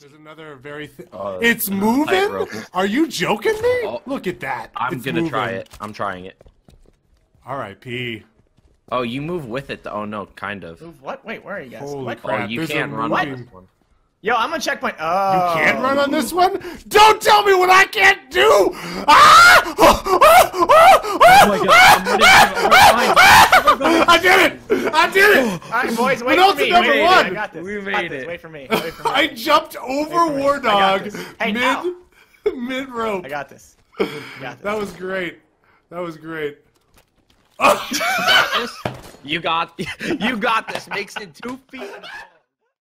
There's another very. Th- Uh, it's moving. Are you joking me? Oh. Look at that. I'm It's gonna try it. I'm trying it. R.I.P. Oh, you move with it. Though. Oh no, kind of. Move what? Wait, where are you guys? Holy what? crap. Oh, you there's can't run moving- on this one. Yo, I'm gonna check my. Oh. You can't run on this one? Don't tell me what I can't do! Ah! Oh my God, I'm I did it! I did it! All right, boys, wait But for me. ultimate number wait, one. I got this. We I got made this. it. Wait for me. Wait for me. I jumped over for me. Wardog. Hey, mid ow. mid rope. I got this. I got this. That was great. That was great. You got, you got this. Makes it two feet.